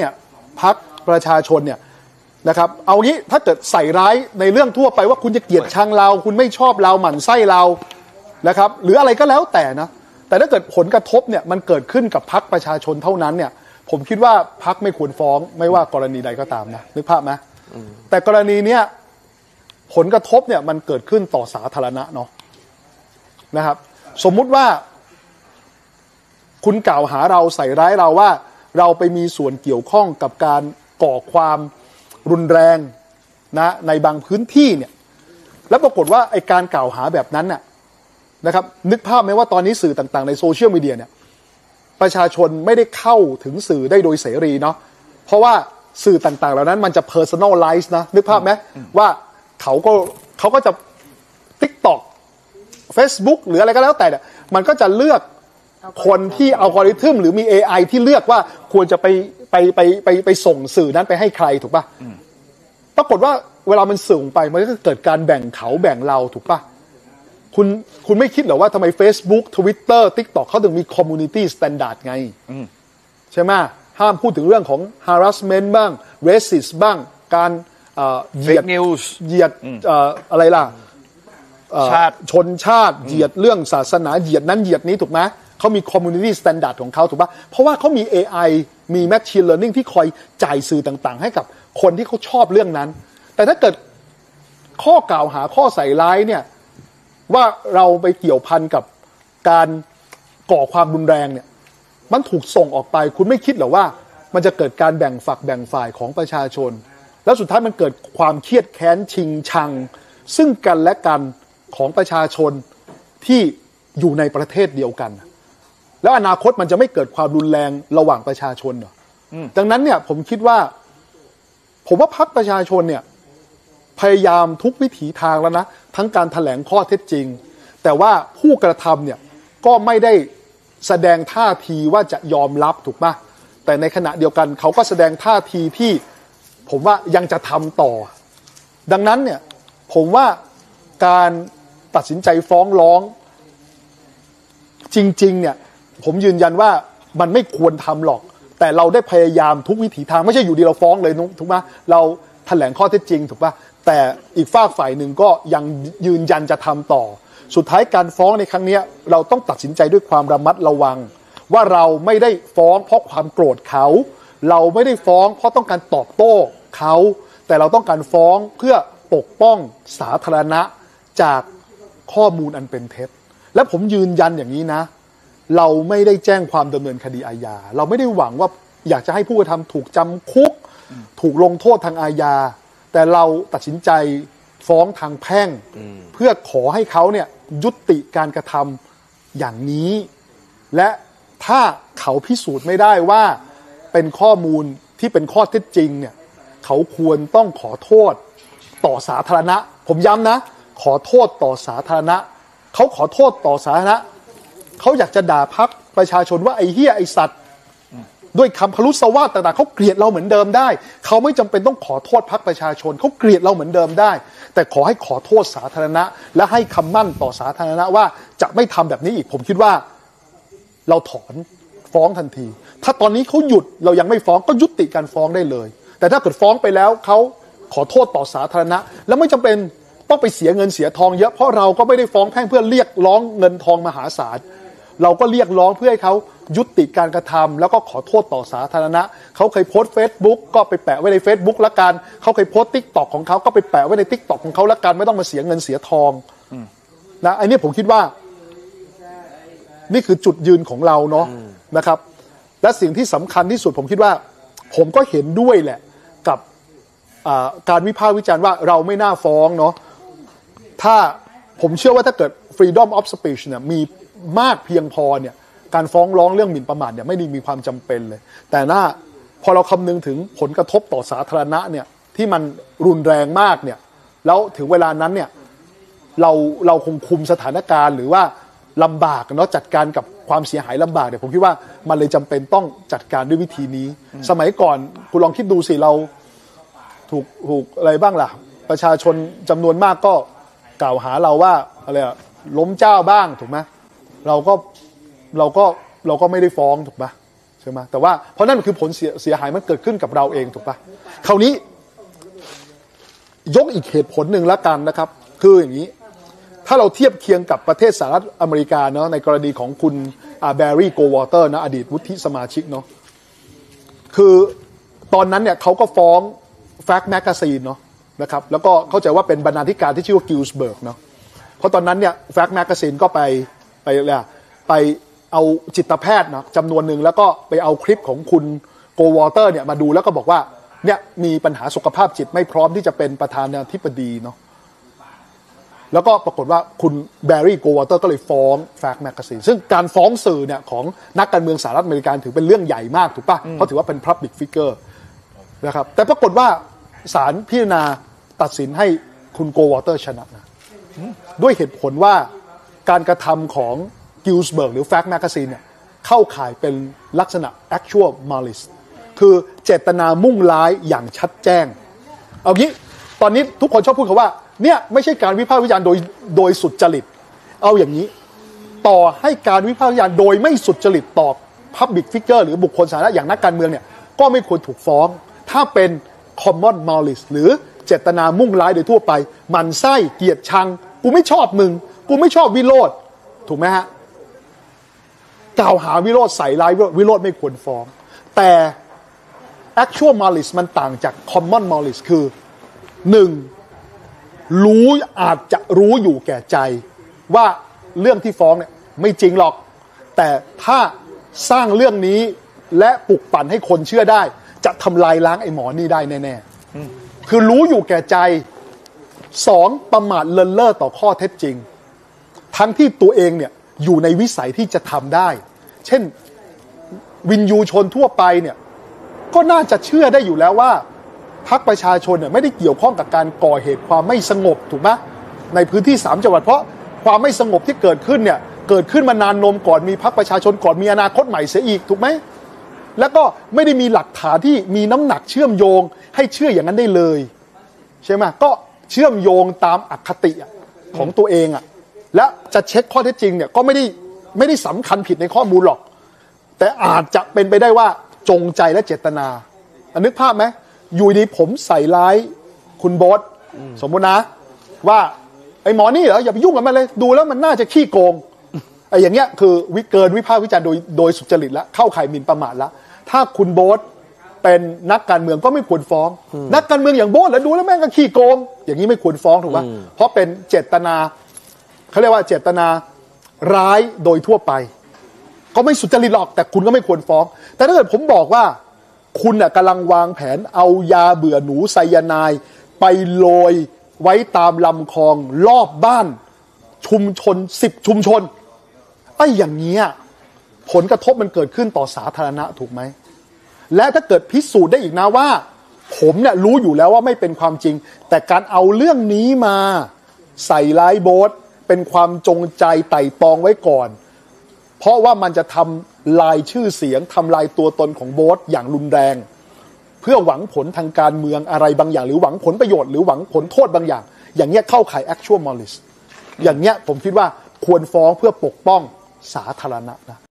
เนี่ยพักประชาชนเนี่ยนะครับเอางี้ถ้าเกิดใส่ร้ายในเรื่องทั่วไปว่าคุณจะเกลียดชังเรา คุณไม่ชอบเราหมั่นไส้เรานะครับ หรืออะไรก็แล้วแต่นะ แต่ถ้าเกิดผลกระทบเนี่ยมันเกิดขึ้นกับพักประชาชนเท่านั้นเนี่ย ผมคิดว่าพักไม่ควรฟ้องไม่ว่ากรณีใดก็ตามนะนึกภาพไหมแต่กรณีเนี้ยผลกระทบเนี่ยมันเกิดขึ้นต่อสาธารณะเนาะนะครับ สมมุติว่า คุณกล่าวหาเราใส่ร้ายเราว่า เราไปมีส่วนเกี่ยวข้องกับการก่อความรุนแรงนะในบางพื้นที่เนี่ยแล้วปรากฏว่าไอการกล่าวหาแบบนั้นน่ะนะครับนึกภาพไหมว่าตอนนี้สื่อต่างๆในโซเชียลมีเดียเนี่ยประชาชนไม่ได้เข้าถึงสื่อได้โดยเสรีเนาะเพราะว่าสื่อต่างๆ เหล่านั้นมันจะ personalize นะ นึกภาพไหมว่าเขาก็เขาก็จะ TikTok Facebook หรืออะไรก็แล้วแต่เนี่ยมันก็จะเลือก คนที่อัลกอริทึมหรือมี AI ที่เลือกว่าควรจะไปไปไปไปไปส่งสื่อนั้นไปให้ใครถูกปะปรากฏว่าเวลามันส่งไปมันก็เกิดการแบ่งเขาแบ่งเราถูกปะคุณคุณไม่คิดเหรอว่าทำไม Facebook Twitter TikTok เขาถึงมี Community Standard ไงใช่ไหมห้ามพูดถึงเรื่องของ harassment บ้าง racist บ้าง การเอ่อเหยียด Fake news เหยียดเอ่ออะไรล่ะเอ่อชาติชนชาติเหยียดเรื่องศาสนาเหยียดนั้นเหยียดนี้ถูกไหม เขามี community standard ของเขาถูกปะเพราะว่าเขามี AI มี machine learning ที่คอยจ่ายสื่อต่างๆ ให้กับคนที่เขาชอบเรื่องนั้น แต่ถ้าเกิดข้อกล่าวหาข้อใส่ร้ายเนี่ยว่าเราไปเกี่ยวพันกับการก่อความรุนแรงเนี่ยมันถูกส่งออกไป คุณไม่คิดเหรอว่า มันจะเกิดการแบ่งฝักแบ่งฝ่ายของประชาชน แล้วสุดท้ายมันเกิดความเครียดแค้นชิงชัง ซึ่งกันและกันของประชาชนที่อยู่ในประเทศเดียวกัน แล้วอนาคตมันจะไม่เกิดความรุนแรงระหว่างประชาชนเหรออดังนั้นเนี่ยผมคิดว่า ผมว่าพักประชาชนเนี่ย พยายามทุกวิถีทางแล้วนะ ทั้งการถแถลงข้อเท็จจริง แต่ว่าผู้กระทำเนี่ยก็ไม่ได้แสดงท่าทีว่าจะยอมรับถูกปะแต่ในขณะเดียวกันเขาก็แสดงท่าทีที่ ผมว่ายังจะทำต่อ ดังนั้นเนี่ยผมว่าการตัดสินใจฟ้องร้อง จริง ๆ เนี่ย ผมยืนยันว่ามันไม่ควรทำหรอก แต่เราได้พยายามทุกวิถีทางไม่ใช่อยู่ดีเราฟ้องเลยนุถูกไหมเราแถลงข้อเท็จจริงถูกปะแต่อีกฝากฝ่ายหนึ่งก็ยังยืนยันจะทำต่อ สุดท้ายการฟ้องในครั้งนี้เราต้องตัดสินใจด้วยความระมัดระวัง ว่าเราไม่ได้ฟ้องเพราะความโกรธเขา เราไม่ได้ฟ้องเพราะต้องการตอบโต้เขา แต่เราต้องการฟ้องเพื่อปกป้องสาธารณะจากข้อมูลอันเป็นเท็จ และผมยืนยันอย่างนี้นะ เราไม่ได้แจ้งความดำเนินคดีอาญา เราไม่ได้หวังว่าอยากจะให้ผู้กระทำถูกจำคุก ถูกลงโทษทางอาญา แต่เราตัดสินใจฟ้องทางแพ่ง เพื่อขอให้เขาเนี่ยยุติการกระทำอย่างนี้ และถ้าเขาพิสูจน์ไม่ได้ว่าเป็นข้อมูลที่เป็นข้อเท็จจริงเนี่ยเขาควรต้องขอโทษต่อสาธารณะ ผมย้ำนะ ขอโทษต่อสาธารณะ เขาขอโทษต่อสาธารณะ เขาอยากจะด่าพักประชาชนว่าไอ้เฮี้ยไอ้สัตว์ ด้วยคำพลุสวาทต่างๆเขาเกลียดเราเหมือนเดิมได้ เขาไม่จำเป็นต้องขอโทษพักประชาชนเขาเกลียดเราเหมือนเดิมได้ แต่ขอให้ขอโทษสาธารณะ และให้คำมั่นต่อสาธารณะว่าจะไม่ทำแบบนี้อีกผมคิดว่า เราถอนฟ้องทันที ถ้าตอนนี้เขาหยุดเรายังไม่ฟ้องก็ยุติการฟ้องได้เลย แต่ถ้าเกิดฟ้องไปแล้วเขาขอโทษต่อสาธารณะ แล้วไม่จำเป็นต้องไปเสียเงินเสียทองเยอะเพราะเราก็ไม่ได้ฟ้องแพ่งเพื่อเรียกร้องเงินทองมหาศาล เราก็เรียกร้องเพื่อให้เขายุติการกระทำแล้วก็ขอโทษต่อสาธารณะ เขาเคยโพสต์เฟซบุ๊กก็ไปแปะไว้ใน Facebook ละกัน เขาเคยโพสต์ TikTok ของเขาก็ไปแปะไว้ใน TikTok ของเขาละกันไม่ต้องมาเสียเงินเสียทองนะอันนี้ผมคิดว่า นี่คือจุดยืนของเราเนาะนะครับ และสิ่งที่สำคัญที่สุดผมคิดว่า ผมก็เห็นด้วยแหละ กับอ่าการวิพากษ์วิจารณ์ว่าเราไม่น่าฟ้องเนาะถ้าผมเชื่อว่าถ้าเกิด freedom of speech เนี่ยมี มากเพียงพอเนี่ยการฟ้องร้องเรื่องหมิ่นประมาทเนี่ยไม่ได้มีความจำเป็นเลย แต่น่าพอเราคำนึงถึงผลกระทบต่อสาธารณะเนี่ยที่มันรุนแรงมากเนี่ยแล้วถึงเวลานั้นเนี่ยเราเราคงคุมสถานการณ์หรือว่าลำบากเนาะจัดการกับความเสียหายลำบากเนี่ยผมคิดว่ามันเลยจำเป็นต้องจัดการด้วยวิธีนี้ สมัยก่อนคุณลองคิดดูสิเราถูกถูกอะไรบ้างล่ะ ประชาชนจำนวนมากก็กล่าวหาเราว่าอะไรอะล้มเจ้าบ้างถูกไหม เราก็เราก็เราก็ไม่ได้ฟ้องถูกไหมใช่ไหมแต่ว่าเพราะนั่นคือผลเสียเสียหายมันเกิดขึ้นกับเราเองถูกปะคราวนี้ ยกอีกเหตุผลหนึ่งละกันนะครับ คืออย่างนี้ ถ้าเราเทียบเคียงกับประเทศสหรัฐอเมริกาเนาะในกรณีของคุณแบร์รี่โกลด์วอเตอร์นะอดีตวุฒิสมาชิกเนาะคือตอนนั้นเนี่ยเขาก็ฟ้อง Fact Magazine เนาะนะครับแล้วก็เข้าใจว่าเป็นบรรณาธิการที่ชื่อว่ากินซ์เบิร์กเนาะเพราะตอนนั้นเนี่ย Fact Magazine ก็ไป ไปอะไรอะไปเอาจิตแพทย์นะจำนวนหนึ่งแล้วก็ไปเอาคลิปของคุณโกลด์วอเตอร์เนี่ยมาดูแล้วก็บอกว่าเนี่ยมีปัญหาสุขภาพจิตไม่พร้อมที่จะเป็นประธานาธิบดีเนาะแล้วก็ปรากฏว่าคุณแบร์รี่โกลด์วอเตอร์ก็เลยฟ้อง Fact Magazine ซึ่งการฟ้องสื่อเนี่ยของนักการเมืองสหรัฐอเมริกาถือเป็นเรื่องใหญ่มากถูกปะเพราะถือว่าเป็น Public Figure นะครับแต่ปรากฏว่าศาลพิจารณาตัดสินให้คุณโกลด์วอเตอร์ชนะนะด้วยเหตุผลว่า การกระทำของกินซ์เบิร์กหรือ Fact Magazine เนี่ยเข้าข่ายเป็นลักษณะ actual malice คือเจตนามุ่งร้ายอย่างชัดแจ้ง เอางี้ตอนนี้ทุกคนชอบพูดคำว่า เนี่ยไม่ใช่การวิพากษ์วิจารณ์โดยโดยสุดจริต เอาอย่างนี้ ต่อให้การวิพากษ์วิจารณ์โดยไม่สุดจริตต่อ Public Figure หรือบุคคลสาธารณะอย่างนักการเมืองเนี่ยก็ไม่ควรถูกฟ้อง ถ้าเป็น Common Malice หรือเจตนามุ่งร้ายโดยทั่วไป มันไส้เกียดชัง กูไม่ชอบมึง กูไม่ชอบวิโรธถูกไหมฮะกล่าวหาวิโรธใส่ร้ายวิโรธไม่ควรฟ้อง แต่ actual malice มันต่างจาก common malice คือหนึ่งรู้อาจจะรู้อยู่แก่ใจ ว่าเรื่องที่ฟ้องเนี่ยไม่จริงหรอก แต่ถ้าสร้างเรื่องนี้และปลุกปั่นให้คนเชื่อได้ จะทำลายล้างไอ้หมอนี่ได้แน่ๆคือรู้อยู่แก่ใจสองประมาทเลินเล่อต่อข้อเท็จจริง ทั้งที่ตัวเองเนี่ยอยู่ในวิสัยที่จะทำได้ เช่นวินยูชนทั่วไปเนี่ยก็น่าจะเชื่อได้อยู่แล้วว่าพรรคประชาชนเนี่ยไม่ได้เกี่ยวข้องกับการก่อเหตุความไม่สงบถูกไหมในพื้นที่สามจังหวัดเพราะความไม่สงบที่เกิดขึ้นเนี่ยเกิดขึ้นมานานนมก่อนมีพรรคประชาชนก่อนมีอนาคตใหม่เสียอีกถูกไหมแล้วก็ไม่ได้มีหลักฐานที่มีน้ำหนักเชื่อมโยง ให้เชื่ออย่างนั้นได้เลย ใช่ไหมก็เชื่อมโยงตามอคติของตัวเองอะ และจะเช็คข้อเท็จจริงเนี่ยก็ไม่ได้ไม่ได้สำคัญผิดในข้อมูลหรอก แต่อาจจะเป็นไปได้ว่าจงใจและเจตนาอันนึกภาพไหมอยู่ดีผมใส่ร้ายคุณโบอสสมมุตินะ ว่าไอ้หมอนี่เหรออย่าไปยุ่งกับมันเลยดูแล้วมันน่าจะขี้โกงไอ้อย่างเงี้ยคือวิเกินวิพากษ์วิจารณ์โดยโดยสุจริตแล้วเข้าข่ายหมิ่นประมาทแล้วถ้าคุณโบอสเป็นนักการเมืองก็ไม่ควรฟ้อง นักการเมืองอย่างโบอสแล้วดูแล้วแม่งก็ขี้โกง อย่างนี้ไม่ควรฟ้องถูกไหมเพราะเป็นเจตนา เขาเรียกว่าเจตนาร้ายโดยทั่วไป ก็ไม่สุจริตหรอกแต่คุณก็ไม่ควรฟ้อง แต่ถ้าเกิดผมบอกว่า คุณน่ะกำลังวางแผนเอายาเบื่อหนูไซยานาย ไปโรยไว้ตามลำคลองรอบบ้าน ชุมชนสิบชุมชนไอ้อย่างเงี้ผลกระทบมันเกิดขึ้นต่อสาธารณะถูกไหม และถ้าเกิดพิสูจน์ได้อีกนะว่า ผมเนี่ยรู้อยู่แล้วว่าไม่เป็นความจริง แต่การเอาเรื่องนี้มาใส่ร้ายโบส เป็นความจงใจไต่ตองไว้ก่อน เพราะว่ามันจะทำลายชื่อเสียงทำลายตัวตนของโบสอย่างรุนแรง เพื่อหวังผลทางการเมืองอะไรบางอย่าง หรือหวังผลประโยชน์หรือหวังผลโทษบางอย่าง อย่างเงี้ยเข้าข่าย actual malice อย่างเงี้ยผมคิดว่าควรฟ้องเพื่อปกป้องสาธารณะนะ